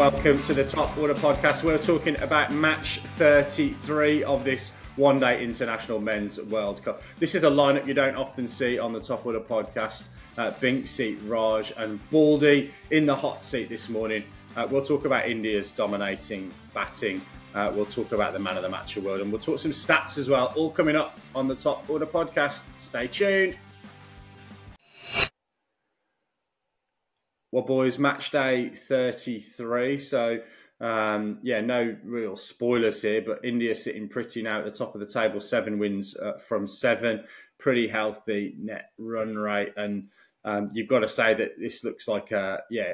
welcome to the Top Order podcast. We're talking about match 33 of this one day international men's World Cup. This is a lineup you don't often see on the Top Order podcast. Uh, Binksy, Raj, and Baldy in the hot seat this morning. Uh, we'll talk about India's dominating batting. Uh, we'll talk about the man of the match award and we'll talk some stats as well. All coming up on the Top Order podcast. Stay tuned. Well, boys, match day 33. So, um, yeah, no real spoilers here, but India sitting pretty now at the top of the table, seven wins uh, from seven, pretty healthy net run rate. And um, you've got to say that this looks like a, yeah,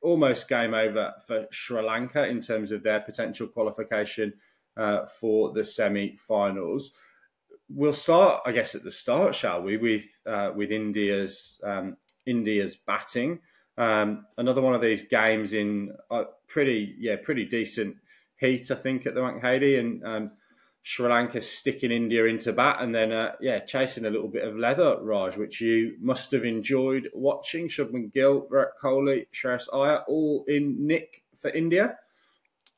almost game over for Sri Lanka in terms of their potential qualification uh, for the semi finals. We'll start, I guess, at the start, shall we, with uh, with India's um, India's batting. Um, another one of these games in a pretty, yeah, pretty decent heat, I think, at the Wankhede, and um, Sri Lanka sticking India into bat, and then uh, yeah, chasing a little bit of leather, Raj, which you must have enjoyed watching. Shubman Gill, Virat Kohli, Shreyas Iyer, all in nick for India.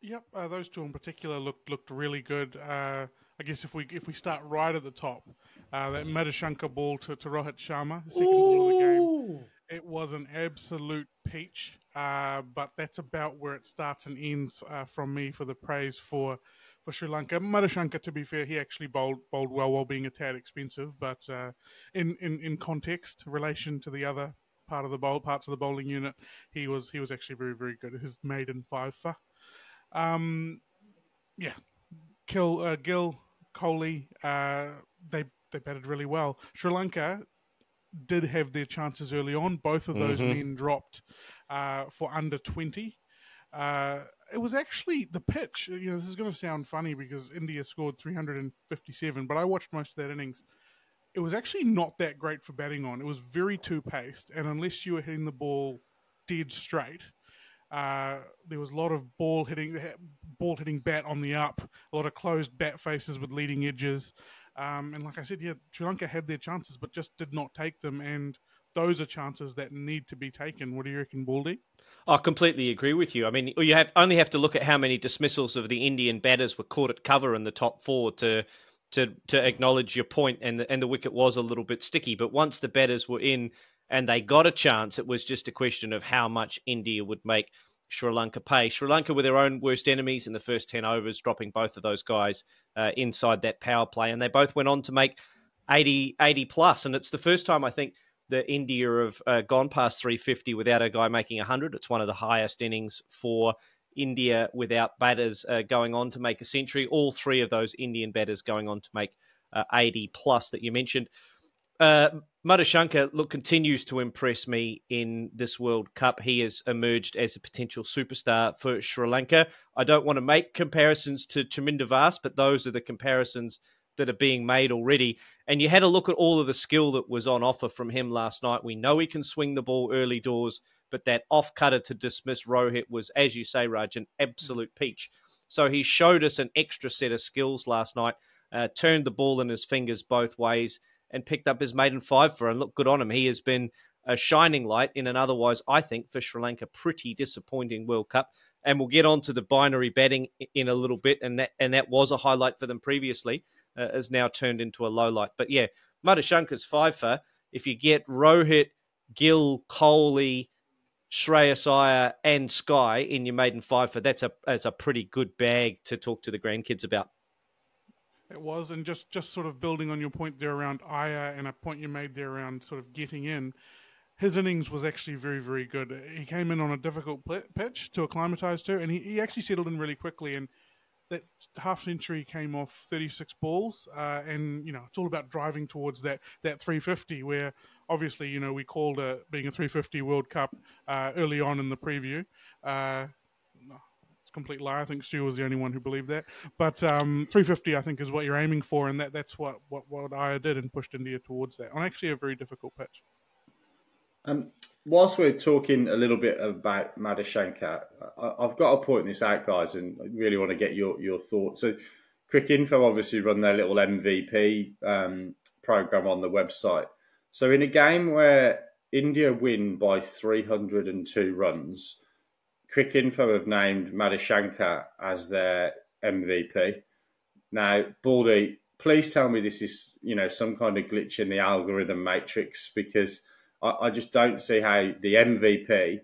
Yep, uh, those two in particular looked looked really good. Uh, I guess if we if we start right at the top, uh, that Madushanka ball to, to Rohit Sharma, second Ooh. ball of the game it was an absolute peach, uh, but that's about where it starts and ends uh, from me for the praise for for Sri Lanka. Madushanka, to be fair, he actually bowled bowled well while being a tad expensive, but uh, in, in in context, relation to the other part of the bowl parts of the bowling unit, he was he was actually very very good. His maiden five for, um, yeah, Kill uh, Gill Kohli, uh, they they batted really well. Sri Lanka did have their chances early on. Both of those mm-hmm. men dropped uh, for under 20. Uh, it was actually the pitch. You know, this is going to sound funny because India scored 357, but I watched most of that innings. It was actually not that great for batting on. It was very two paced, and unless you were hitting the ball dead straight, uh, there was a lot of ball hitting, ball hitting bat on the up, a lot of closed bat faces with leading edges. Um, and like I said, yeah, Sri Lanka had their chances, but just did not take them. And those are chances that need to be taken. What do you reckon, Baldy? I completely agree with you. I mean, you have only have to look at how many dismissals of the Indian batters were caught at cover in the top four to to to acknowledge your point. And the, and the wicket was a little bit sticky, but once the batters were in and they got a chance, it was just a question of how much India would make Sri Lanka pay. Sri Lanka were their own worst enemies in the first 10 overs, dropping both of those guys uh, inside that power play. And they both went on to make 80, 80 plus. And it's the first time I think that India have uh, gone past 350 without a guy making 100. It's one of the highest innings for India without batters uh, going on to make a century. All three of those Indian batters going on to make uh, 80 plus that you mentioned. Madushanka, look, continues to impress me in this World Cup. He has emerged as a potential superstar for Sri Lanka. I don't want to make comparisons to Chaminda Vaas, but those are the comparisons that are being made already. And you had a look at all of the skill that was on offer from him last night. We know he can swing the ball early doors, but that off cutter to dismiss Rohit was, as you say, Raj, an absolute peach. So he showed us an extra set of skills last night, uh, turned the ball in his fingers both ways and picked up his maiden five for and look good on him. He has been a shining light in an otherwise, I think, for Sri Lanka, pretty disappointing World Cup. And we'll get on to the binary betting in a little bit, and that and that was a highlight for them previously, uh, has now turned into a low light. But yeah, Madushanka's five for. If you get Rohit, Gill, Kohli, Shreyas Iyer, and Sky in your maiden five for, that's a that's a pretty good bag to talk to the grandkids about. It was, and just just sort of building on your point there around Iyer and a point you made there around sort of getting in. His innings was actually very, very good. He came in on a difficult pitch to acclimatise to, and he, he actually settled in really quickly. And that half century came off 36 balls, uh, and you know it's all about driving towards that that 350. Where obviously you know we called it being a 350 World Cup uh, early on in the preview. Uh, complete lie. I think Stu was the only one who believed that. But um, 350, I think, is what you're aiming for, and that that's what what what Iyer did and pushed India towards that on actually a very difficult pitch. Um, whilst we're talking a little bit about Madushanka, I've got to point this out, guys, and I really want to get your your thoughts. So, Cricinfo obviously run their little MVP um, program on the website. So, in a game where India win by 302 runs Cricinfo have named Madushanka as their MVP. Now, Baldy, please tell me this is you know some kind of glitch in the algorithm matrix because I, I just don't see how the MVP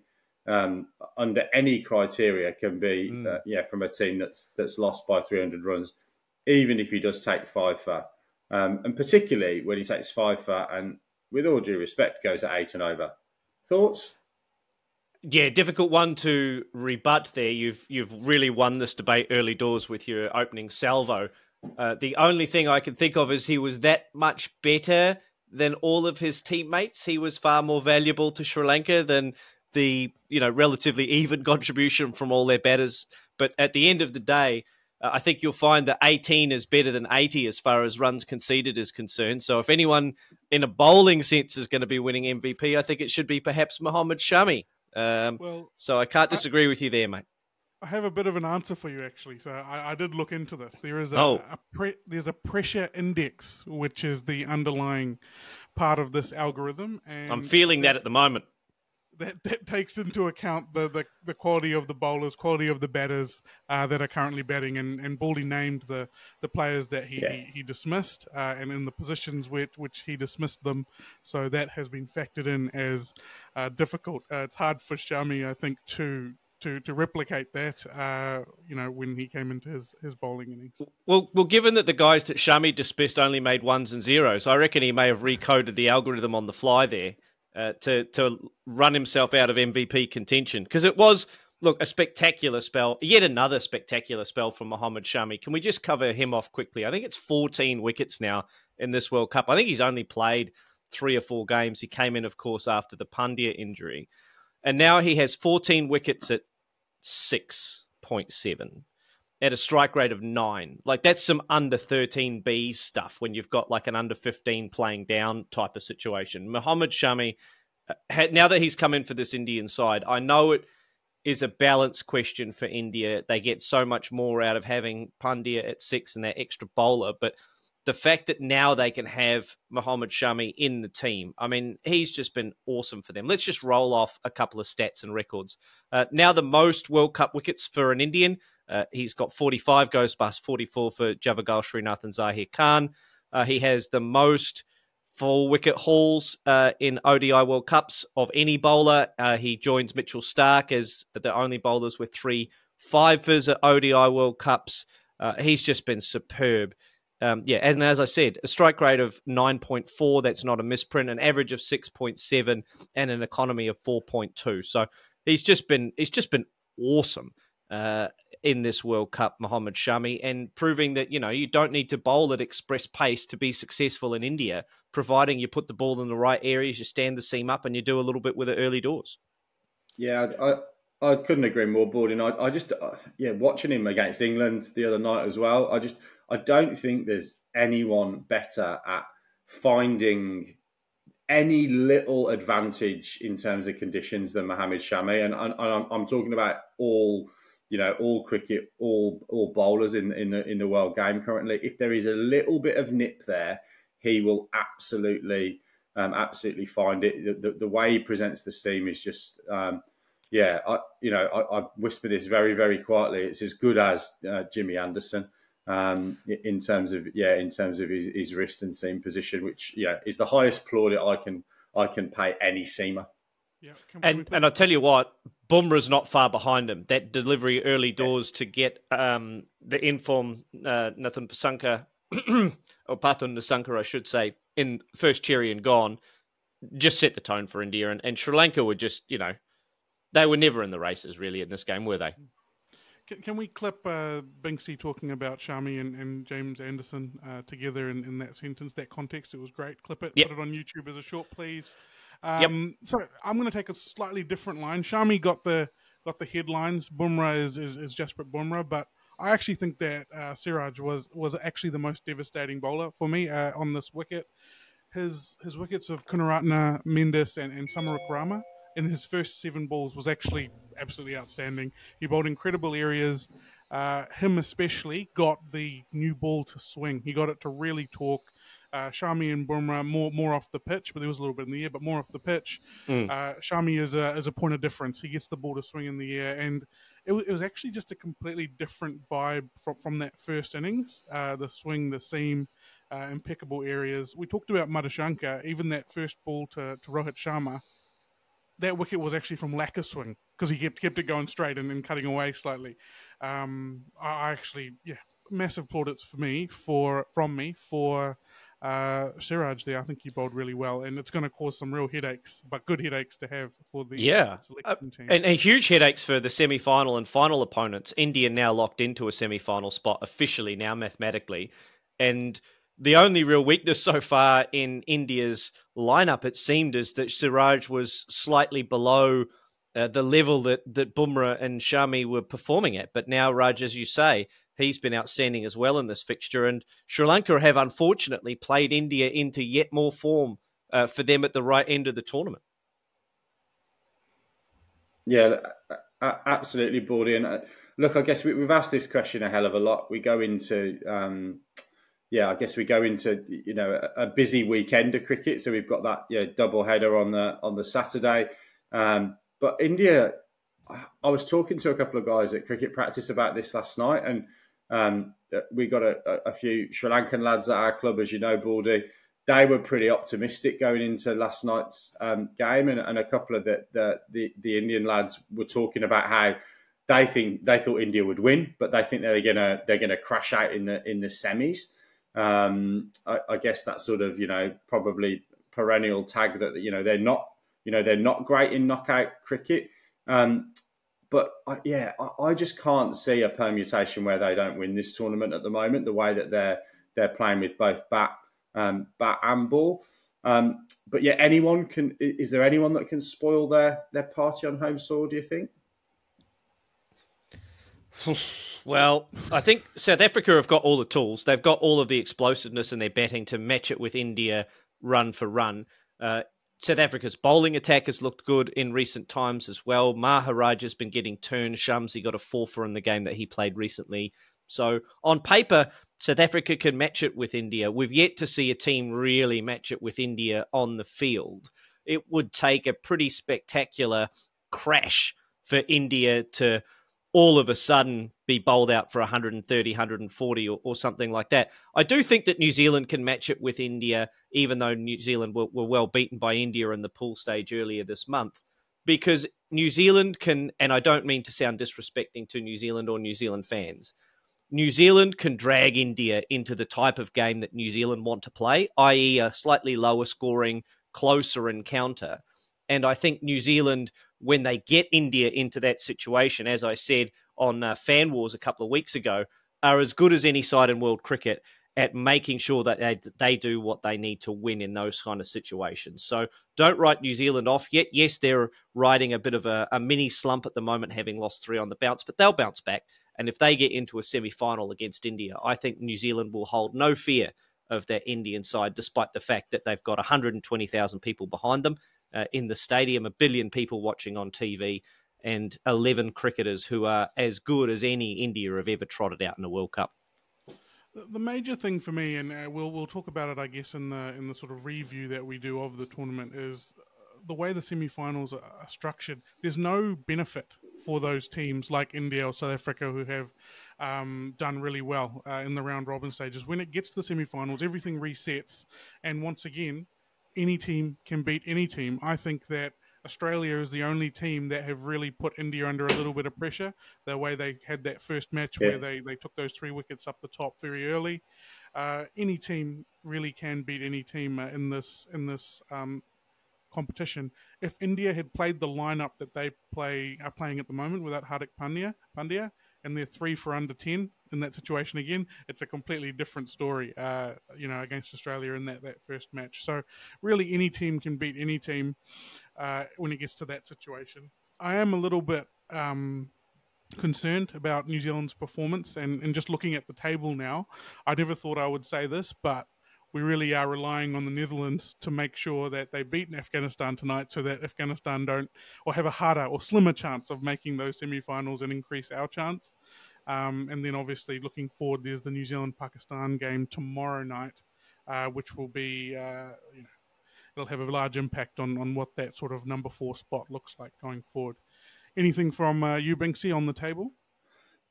um, under any criteria can be mm. uh, yeah from a team that's that's lost by 300 runs, even if he does take five for, um, and particularly when he takes five for and with all due respect goes at eight and over. Thoughts? Yeah, difficult one to rebut there. You've you've really won this debate early doors with your opening salvo. Uh, the only thing I can think of is he was that much better than all of his teammates. He was far more valuable to Sri Lanka than the you know relatively even contribution from all their batters. But at the end of the day, uh, I think you'll find that 18 is better than 80 as far as runs conceded is concerned. So if anyone in a bowling sense is going to be winning MVP, I think it should be perhaps Mohammad Shami. Um, well, so I can't disagree I, with you there, mate. I have a bit of an answer for you actually. So I, I did look into this. There is a, oh. a pre, there's a pressure index, which is the underlying part of this algorithm. And I'm feeling that at the moment. That, that takes into account the, the, the quality of the bowlers, quality of the batters uh, that are currently batting, and, and Baldy named the, the players that he, yeah. he, he, dismissed, uh, and in the positions which, which he dismissed them. So that has been factored in as uh, difficult. Uh, it's hard for Shami, I think, to to, to replicate that, uh, you know, when he came into his, his bowling innings. Well, well, given that the guys that Shami dismissed only made ones and zeros, I reckon he may have recoded the algorithm on the fly there uh, to to run himself out of MVP contention because it was look a spectacular spell, yet another spectacular spell from Mohammad Shami. Can we just cover him off quickly? I think it's 14 wickets now in this World Cup. I think he's only played three or four games. He came in, of course, after the Pandya injury. And now he has 14 wickets at 6.7 at a strike rate of nine. Like that's some under 13 B stuff when you've got like an under 15 playing down type of situation. Muhammad Shami, uh, now that he's come in for this Indian side, I know it is a balance question for India. They get so much more out of having Pandya at six and that extra bowler, but the fact that now they can have Muhammad Shami in the team, I mean, he's just been awesome for them. Let's just roll off a couple of stats and records. Uh, now, the most World Cup wickets for an Indian. Uh, he's got 45, goes past 44 for Javagal Srinath and Zaheer Khan. Uh, he has the most full wicket hauls uh, in ODI World Cups of any bowler. Uh, he joins Mitchell Stark as the only bowlers with three fivers at ODI World Cups. Uh, he's just been superb. Um, yeah, and as I said, a strike rate of 9.4, that's not a misprint, an average of 6.7, and an economy of 4.2. So he's just been he's just been awesome uh, in this World Cup, Mohammad Shami, and proving that you know you don't need to bowl at express pace to be successful in India, providing you put the ball in the right areas, you stand the seam up, and you do a little bit with it early doors. Yeah, I, I couldn't agree more, Borden. I, I just, uh, yeah, watching him against England the other night as well. I just, I don't think there's anyone better at finding any little advantage in terms of conditions than Mohammad Shami, and, and I'm, I'm, talking about all, you know, all cricket, all all bowlers in in the in the world game currently. If there is a little bit of nip there, he will absolutely, um, absolutely find it. The, the, the, way he presents the seam is just. Um, yeah, I, you know, I, I, whisper this very, very quietly. It's as good as uh, Jimmy Anderson um, in terms of yeah, in terms of his, his wrist and seam position, which yeah is the highest plaudit I can I can pay any seamer. Yeah, and and I tell you what, Bumrah's not far behind him. That delivery early doors yeah. to get um, the inform uh, Nathan Pasanka or Pathum Nissanka, I should say, in first cherry and gone, just set the tone for India. And, and Sri Lanka were just, you know, they were never in the races really in this game, were they? Can, can we clip uh, Binksy talking about Shami and, and James Anderson uh, together in, in that sentence, that context? It was great. Clip it, yep. put it on YouTube as a short, please. Um, yep. So I'm going to take a slightly different line. Shami got the got the headlines. Bumrah is, is, is Jasprit Bumrah, but I actually think that uh, Siraj was was actually the most devastating bowler for me uh, on this wicket. His his wickets of Karunaratne, Mendis, and, and Samarawickrama in his first seven balls was actually absolutely outstanding. He bowled incredible areas. Uh, him especially got the new ball to swing. He got it to really talk. Uh, Shami and Bumrah more more off the pitch, but there was a little bit in the air, but more off the pitch. Mm. Uh, Shami is a is a point of difference. He gets the ball to swing in the air, and it, was, it was actually just a completely different vibe from from that first innings. Uh, the swing, the seam, uh, impeccable areas. We talked about Madushanka, even that first ball to, to Rohit Sharma. That wicket was actually from lack of swing because he kept kept it going straight and then cutting away slightly. Um, I actually, yeah, massive plaudits for me for from me for uh, Siraj there. I think he bowled really well, and it's going to cause some real headaches, but good headaches to have for the yeah, uh, team. And, and, huge headaches for the semi-final and final opponents. India now locked into a semi-final spot officially now mathematically, and the only real weakness so far in India's lineup, it seemed, is that Siraj was slightly below uh, the level that that Bumrah and Shami were performing at. But now, Raj, as you say, he's been outstanding as well in this fixture. And Sri Lanka have unfortunately played India into yet more form uh, for them at the right end of the tournament. Yeah, absolutely, Bordy. And uh, look, I guess we, have asked this question a hell of a lot. We go into, um, yeah, I guess we go into you know a, busy weekend of cricket. So we've got that yeah double header on the on the Saturday. Um, but India, I was talking to a couple of guys at cricket practice about this last night, and um, we got a, a, few Sri Lankan lads at our club, as you know, Baldy. They were pretty optimistic going into last night's um, game, and, and, a couple of the, the, the the Indian lads were talking about how they think they thought India would win, but they think they're gonna they're gonna crash out in the in the semis. Um, I, I, guess that sort of you know probably perennial tag that you know they're not you know they're not great in knockout cricket. Um, but I, yeah, I, I, just can't see a permutation where they don't win this tournament at the moment. The way that they're they're playing with both bat, um, bat and ball. Um, but yeah, anyone can. Is there anyone that can spoil their their party on home soil? Do you think? Well, I think South Africa have got all the tools. They've got all of the explosiveness in their batting to match it with India run for run. Uh, South Africa's bowling attack has looked good in recent times as well. Maharaj has been getting turns. Shamsi got a four for in the game that he played recently. So on paper, South Africa can match it with India. We've yet to see a team really match it with India on the field. It would take a pretty spectacular crash for India to all of a sudden be bowled out for 130, 140 or, or, something like that. I do think that New Zealand can match it with India, even though New Zealand were, were well beaten by India in the pool stage earlier this month, because New Zealand can, and I don't mean to sound disrespecting to New Zealand or New Zealand fans, New Zealand can drag India into the type of game that New Zealand want to play, i.e., a slightly lower scoring, closer encounter. And I think New Zealand when they get India into that situation, as I said on uh, Fan Wars a couple of weeks ago, are as good as any side in world cricket at making sure that they, they do what they need to win in those kind of situations. So don't write New Zealand off yet. Yes, they're riding a bit of a, a mini slump at the moment, having lost three on the bounce, but they'll bounce back. And if they get into a semi final against India, I think New Zealand will hold no fear of their Indian side, despite the fact that they've got 120,000 people behind them uh, in the stadium, a billion people watching on TV, and 11 cricketers who are as good as any India have ever trotted out in a World Cup. The major thing for me, and uh, we'll we'll talk about it, I guess, in the in the sort of review that we do of the tournament, is uh, the way the semi-finals are structured. There's no benefit for those teams like India or South Africa who have um, done really well uh, in the round robin stages. When it gets to the semi-finals, everything resets, and once again, any team can beat any team. I think that Australia is the only team that have really put India under a little bit of pressure. The way they had that first match yeah. where they, they took those three wickets up the top very early. Uh, any team really can beat any team uh, in this in this um, competition. If India had played the lineup that they play are playing at the moment without Hardik Pandya, Pandya and they're three for under ten, in that situation again, it's a completely different story, uh, you know, against Australia in that, that first match. So, really, any team can beat any team uh, when it gets to that situation. I am a little bit um, concerned about New Zealand's performance, and, and just looking at the table now, I never thought I would say this, but we really are relying on the Netherlands to make sure that they beat Afghanistan tonight so that Afghanistan don't or have a harder or slimmer chance of making those semi-finals and increase our chance. Um, and then obviously looking forward, there's the New Zealand Pakistan game tomorrow night. uh, which will be, uh, you know, it'll have a large impact on, on what that sort of number four spot looks like going forward. Anything from uh, you, Binksy, on the table?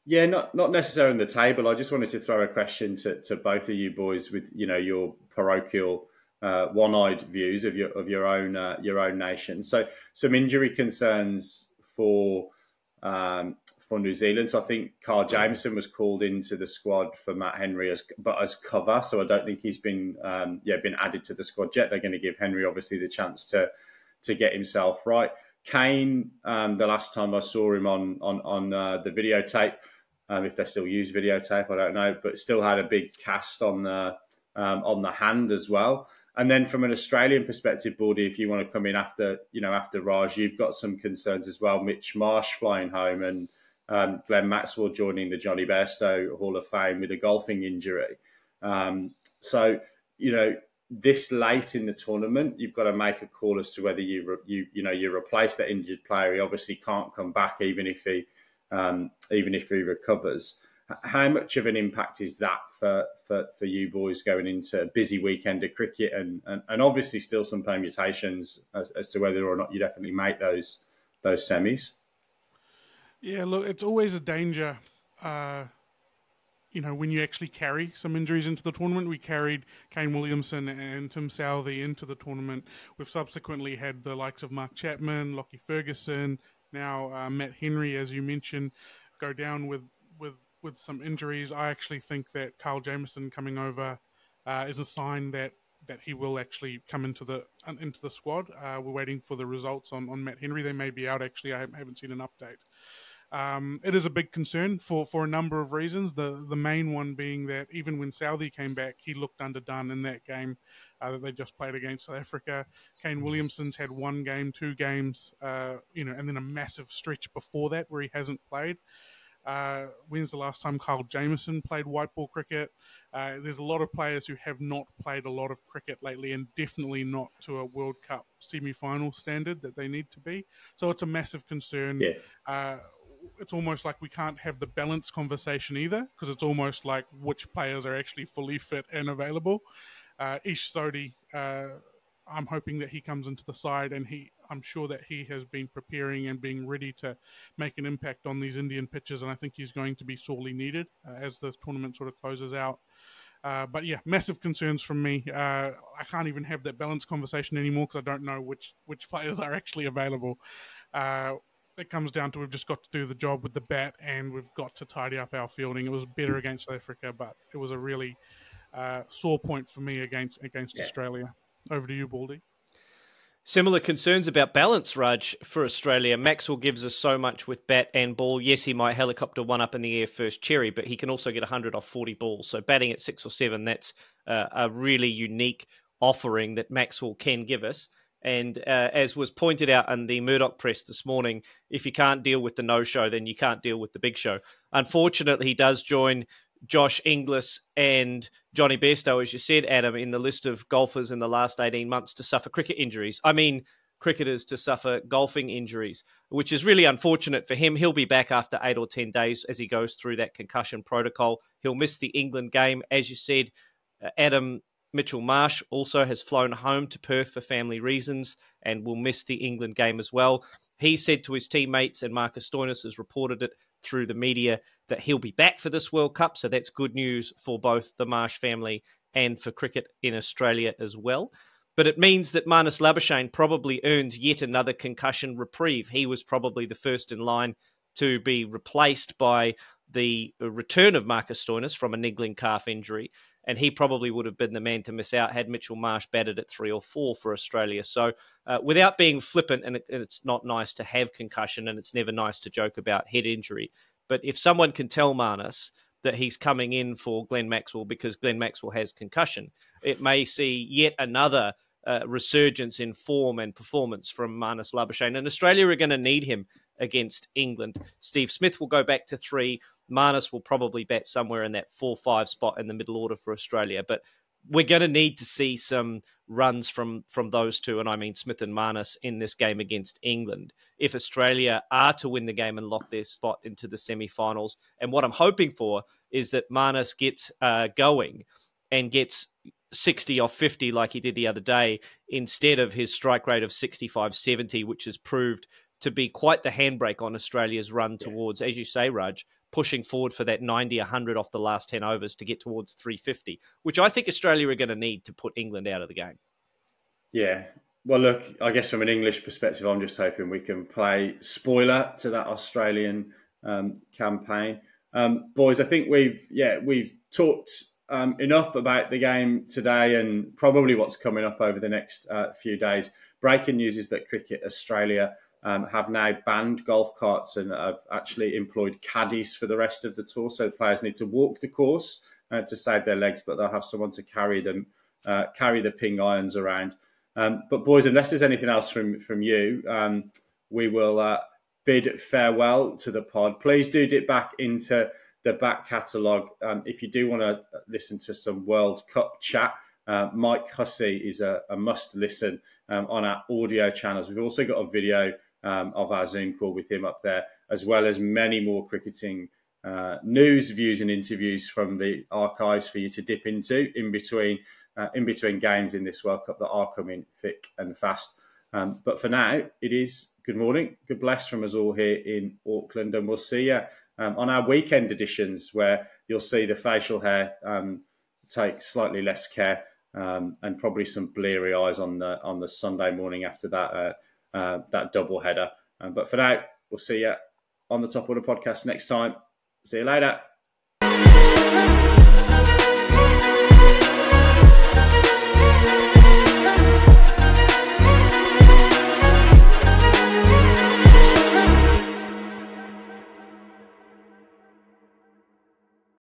Yeah, not not necessarily on the table. I just wanted to throw a question to, to both of you boys with you know your parochial uh, one-eyed views of your of your own uh, your own nation. So some injury concerns for um, for New Zealand. So I think Kyle Jamieson was called into the squad for Matt Henry as but as cover. So I don't think he's been um, yeah been added to the squad yet. They're going to give Henry obviously the chance to to get himself right. Kane, um, the last time I saw him on on on uh, the videotape, um, if they still use videotape, I don't know, but still had a big cast on the um, on the hand as well. And then from an Australian perspective, Baldy, if you want to come in after you know after Raj, you've got some concerns as well. Mitch Marsh flying home and um, Glenn Maxwell joining the Jonny Bairstow Hall of Fame with a golfing injury. Um, so you know this late in the tournament, you've got to make a call as to whether you you you know you replace that injured player. He obviously can't come back even if he um, even if he recovers. How much of an impact is that for, for, for you boys going into a busy weekend of cricket and, and, and obviously still some permutations as, as to whether or not you definitely make those those semis? Yeah, look, it's always a danger. Uh, you know, when you actually carry some injuries into the tournament, we carried Kane Williamson and Tim Southee into the tournament. We've subsequently had the likes of Mark Chapman, Lockie Ferguson, now uh, Matt Henry, as you mentioned, go down with with with some injuries. I actually think that Kyle Jamieson coming over uh, is a sign that that he will actually come into the into the squad. Uh, we're waiting for the results on, on Matt Henry. They may be out actually. I haven't seen an update. Um, it is a big concern for, for a number of reasons. The the main one being that even when Southee came back, he looked underdone in that game uh, that they just played against South Africa. Kane Williamson's had one game, two games, uh, you know, and then a massive stretch before that where he hasn't played. Uh, when's the last time Kyle Jamieson played white ball cricket? Uh, there's a lot of players who have not played a lot of cricket lately, and definitely not to a World Cup semi-final standard that they need to be. So it's a massive concern. Yeah. It's almost like we can't have the balance conversation either because it's almost like which players are actually fully fit and available. Uh, Ish Sodhi, uh, I'm hoping that he comes into the side and he, I'm sure that he has been preparing and being ready to make an impact on these Indian pitches, and I think he's going to be sorely needed uh, as the tournament sort of closes out. Uh, but yeah, massive concerns from me. Uh, I can't even have that balance conversation anymore because I don't know which which players are actually available. Uh, it comes down to we've just got to do the job with the bat and we've got to tidy up our fielding. It was better against South Africa, but it was a really uh, sore point for me against against yeah. Australia. Over to you, Baldy. Similar concerns about balance, Raj, for Australia. Maxwell gives us so much with bat and ball. Yes, he might helicopter one up in the air first cherry, but he can also get 100 off 40 balls. So batting at six or seven, that's uh, a really unique offering that Maxwell can give us. And uh, as was pointed out in the Murdoch press this morning, if you can't deal with the no show, then you can't deal with the big show. Unfortunately, he does join Josh Inglis and Jonny Bairstow, as you said, Adam, in the list of golfers in the last 18 months to suffer cricket injuries. I mean, cricketers to suffer golfing injuries, which is really unfortunate for him. He'll be back after eight or 10 days as he goes through that concussion protocol. He'll miss the England game. As you said, uh, Adam Mitchell Marsh also has flown home to Perth for family reasons and will miss the England game as well. He said to his teammates, and Marcus Stoinis has reported it through the media, that he'll be back for this World Cup. So that's good news for both the Marsh family and for cricket in Australia as well. But it means that Marnus Labuschagne probably earns yet another concussion reprieve. He was probably the first in line to be replaced by the return of Marcus Stoinis from a niggling calf injury and he probably would have been the man to miss out had Mitchell Marsh batted at three or four for Australia. So, uh, without being flippant, and, it, and, it's not nice to have concussion, and it's never nice to joke about head injury, but if someone can tell Marnus that he's coming in for Glenn Maxwell because Glenn Maxwell has concussion, it may see yet another. Uh, resurgence in form and performance from Marnus Labuschagne. And Australia are going to need him against England. Steve Smith will go back to three. Marnus will probably bat somewhere in that four five spot in the middle order for Australia. But we're going to need to see some runs from from those two, and I mean Smith and Marnus in this game against England. If Australia are to win the game and lock their spot into the semi-finals, and what I'm hoping for is that Marnus gets uh, going and gets 60 or 50 like he did the other day instead of his strike rate of 65 70, which has proved to be quite the handbrake on Australia's run towards, as you say, Raj, pushing forward for that 90 100 off the last 10 overs to get towards 350, which I think Australia are going to need to put England out of the game. Yeah. Well, look, I guess from an English perspective, I'm just hoping we can play spoiler to that Australian um, campaign. Um, boys, I think we've yeah we've talked um, enough about the game today and probably what's coming up over the next uh, few days. Breaking news is that Cricket Australia um, have now banned golf carts and have actually employed caddies for the rest of the tour. So players need to walk the course uh, to save their legs, but they'll have someone to carry them, uh, carry the ping irons around. Um, but boys, unless there's anything else from from you, um, we will uh, bid farewell to the pod. Please do dip back into the back catalogue um, if you do want to listen to some World Cup chat. Uh, Mike Hesson is a, a must listen um, on our audio channels. We've also got a video um, of our Zoom call with him up there, as well as many more cricketing uh, news, views, and interviews from the archives for you to dip into in between uh, in between games in this World Cup that are coming thick and fast. Um, but for now, it is good morning, good bless from us all here in Auckland, and we'll see you um, on our weekend editions where you'll see the facial hair um, take slightly less care um, and probably some bleary eyes on the on the Sunday morning after that. Uh, uh, that double header. Um, but for now, we'll see you on the Top Order podcast next time. See you later.